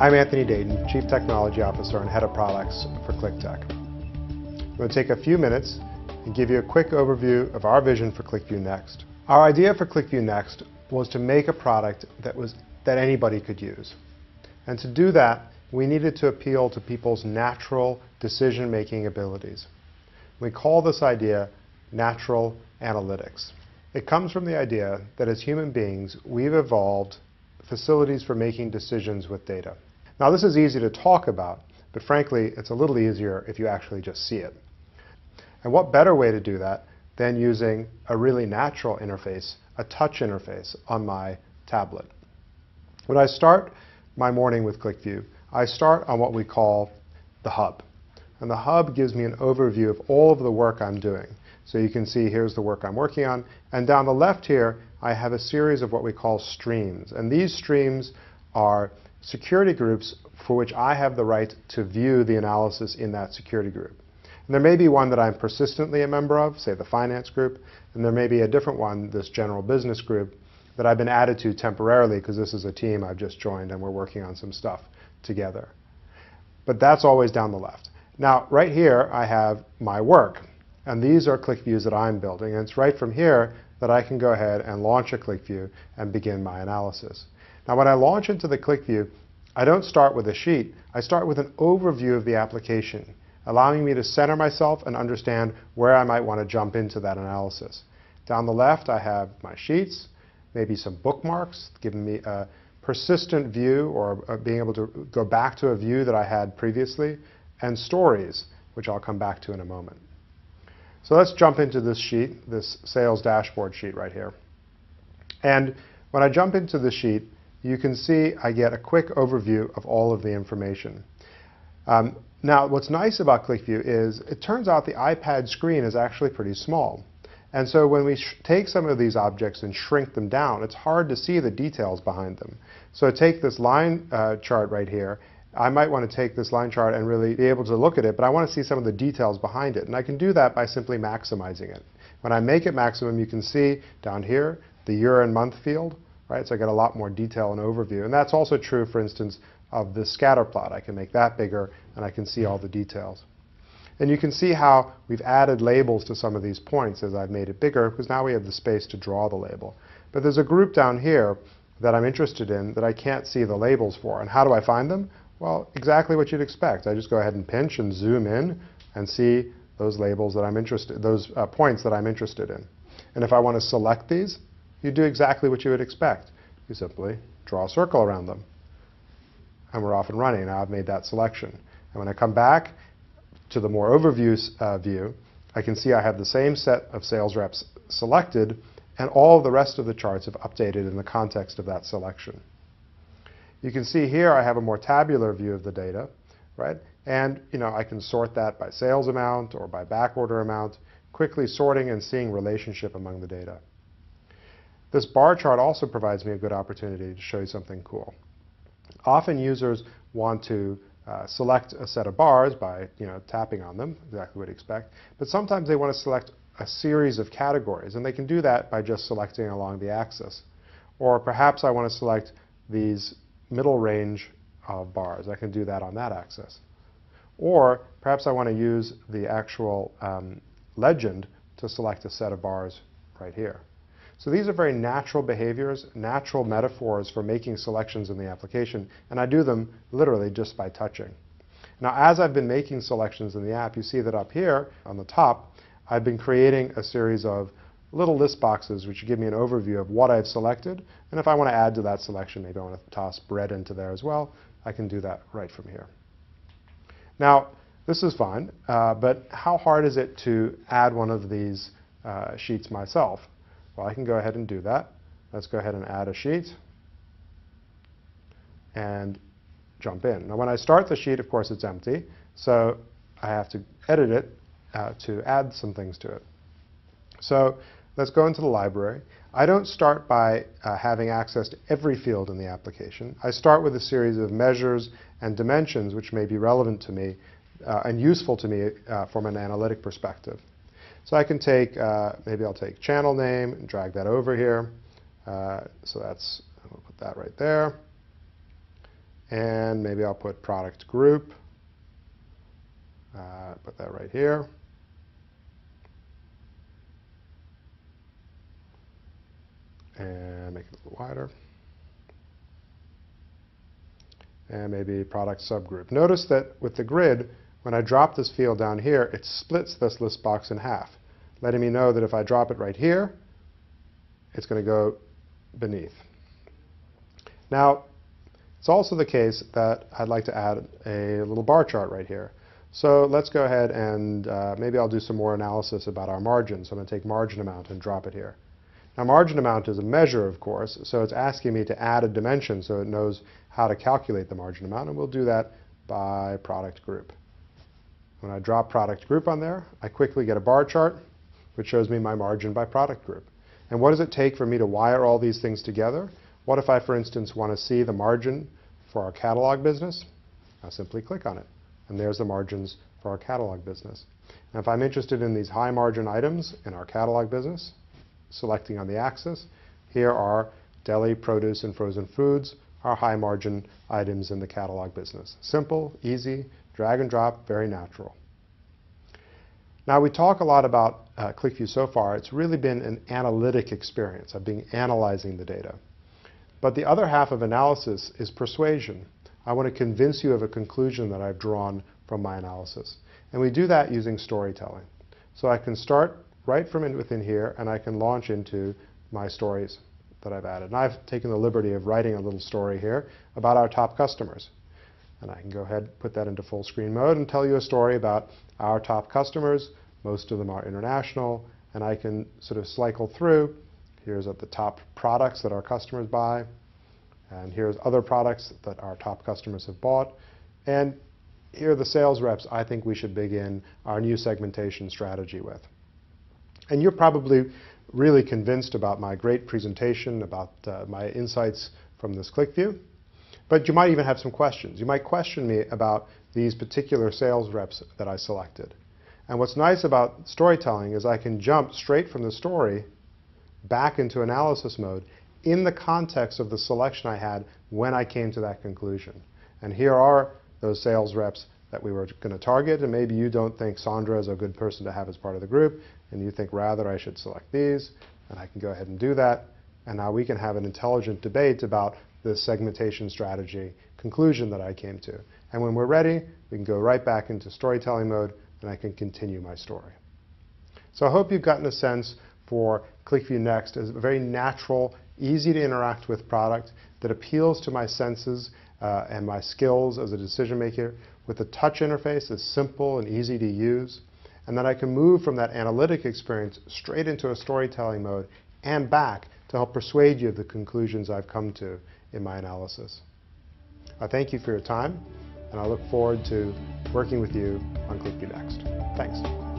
I'm Anthony Deighton, Chief Technology Officer and Head of Products for QlikTech. I'm going to take a few minutes and give you a quick overview of our vision for QlikView Next. Our idea for QlikView Next was to make a product that, was, that anybody could use. And to do that, we needed to appeal to people's natural decision-making abilities. We call this idea natural analytics. It comes from the idea that as human beings, we've evolved facilities for making decisions with data. Now this is easy to talk about, but frankly, it's a little easier if you actually just see it. And what better way to do that than using a really natural interface, a touch interface on my tablet. When I start my morning with QlikView, I start on what we call the hub. And the hub gives me an overview of all of the work I'm doing. So you can see here's the work I'm working on. And down the left here, I have a series of what we call streams. And these streams are security groups for which I have the right to view the analysis in that security group. And there may be one that I'm persistently a member of, say the finance group, and there may be a different one, this general business group, that I've been added to temporarily because this is a team I've just joined and we're working on some stuff together. But that's always down the left. Now, right here, I have my work. And these are QlikViews that I'm building. And it's right from here that I can go ahead and launch a QlikView and begin my analysis. Now, when I launch into the QlikView, I don't start with a sheet. I start with an overview of the application, allowing me to center myself and understand where I might want to jump into that analysis. Down the left, I have my sheets, maybe some bookmarks, giving me a persistent view or uh, being able to go back to a view that I had previously, and stories, which I'll come back to in a moment. So let's jump into this sheet, this sales dashboard sheet right here. And when I jump into the sheet, you can see I get a quick overview of all of the information. Um, now, what's nice about QlikView is it turns out the iPad screen is actually pretty small. And so when we take some of these objects and shrink them down, it's hard to see the details behind them. So take this line uh, chart right here. I might want to take this line chart and really be able to look at it, but I want to see some of the details behind it. And I can do that by simply maximizing it. When I make it maximum, you can see down here the year and month field, right? So I get a lot more detail and overview. And that's also true, for instance, of the scatter plot. I can make that bigger, and I can see all the details. And you can see how we've added labels to some of these points as I've made it bigger, because now we have the space to draw the label. But there's a group down here that I'm interested in that I can't see the labels for. And how do I find them? Well, exactly what you'd expect. I just go ahead and pinch and zoom in and see those labels that I'm interested, those uh, points that I'm interested in. And if I want to select these, you do exactly what you would expect. You simply draw a circle around them. And we're off and running. Now I've made that selection. And when I come back to the more overview uh, view, I can see I have the same set of sales reps selected, and all the rest of the charts have updated in the context of that selection. You can see here I have a more tabular view of the data, right? And you know, I can sort that by sales amount or by back order amount, quickly sorting and seeing relationship among the data. This bar chart also provides me a good opportunity to show you something cool. Often users want to uh, select a set of bars by you know, tapping on them, exactly what you expect, but sometimes they want to select a series of categories, and they can do that by just selecting along the axis. Or perhaps I want to select these middle range of bars. I can do that on that axis. Or perhaps I want to use the actual um, legend to select a set of bars right here. So these are very natural behaviors, natural metaphors for making selections in the application, and I do them literally just by touching. Now as I've been making selections in the app, you see that up here on the top, I've been creating a series of little list boxes which give me an overview of what I've selected. And if I want to add to that selection, maybe I want to toss bread into there as well, I can do that right from here. Now, this is fine, uh, but how hard is it to add one of these uh, sheets myself? Well, I can go ahead and do that. Let's go ahead and add a sheet and jump in. Now, when I start the sheet, of course, it's empty, so I have to edit it uh, to add some things to it. So Let's go into the library. I don't start by uh, having access to every field in the application. I start with a series of measures and dimensions which may be relevant to me uh, and useful to me uh, from an analytic perspective. So I can take, uh, maybe I'll take channel name and drag that over here. Uh, so that's, I'll put that right there. And maybe I'll put product group. Uh, put that right here. And make it a little wider. And maybe product subgroup. Notice that with the grid, when I drop this field down here, it splits this list box in half, letting me know that if I drop it right here, it's going to go beneath. Now, it's also the case that I'd like to add a little bar chart right here. So let's go ahead and uh, maybe I'll do some more analysis about our margin. So I'm going to take margin amount and drop it here. Now margin amount is a measure, of course, so it's asking me to add a dimension so it knows how to calculate the margin amount, and we'll do that by product group. When I drop product group on there, I quickly get a bar chart, which shows me my margin by product group. And what does it take for me to wire all these things together? What if I, for instance, want to see the margin for our catalog business? I'll simply click on it. And there's the margins for our catalog business. And if I'm interested in these high margin items in our catalog business, selecting on the axis, here are deli, produce, and frozen foods, our high margin items in the catalog business. Simple, easy, drag and drop, very natural. Now we talk a lot about uh, QlikView so far. It's really been an analytic experience of being analyzing the data. But the other half of analysis is persuasion. I want to convince you of a conclusion that I've drawn from my analysis. And we do that using storytelling. So I can start right from within here and I can launch into my stories that I've added. And I've taken the liberty of writing a little story here about our top customers. And I can go ahead, put that into full screen mode and tell you a story about our top customers. Most of them are international. And I can sort of cycle through Here's at the top products that our customers buy. And here's other products that our top customers have bought. And here are the sales reps I think we should begin our new segmentation strategy with. And you're probably really convinced about my great presentation, about uh, my insights from this QlikView. But you might even have some questions. You might question me about these particular sales reps that I selected. And what's nice about storytelling is I can jump straight from the story back into analysis mode in the context of the selection I had when I came to that conclusion. And here are those sales reps that we were going to target, and maybe you don't think Sandra is a good person to have as part of the group, and you think rather I should select these, and I can go ahead and do that. And now we can have an intelligent debate about the segmentation strategy conclusion that I came to. And when we're ready, we can go right back into storytelling mode, and I can continue my story. So I hope you've gotten a sense for QlikView Next as a very natural, easy to interact with product that appeals to my senses uh, and my skills as a decision maker with a touch interface that's simple and easy to use. And then I can move from that analytic experience straight into a storytelling mode and back to help persuade you of the conclusions I've come to in my analysis. I thank you for your time, and I look forward to working with you on QlikView Next. Thanks.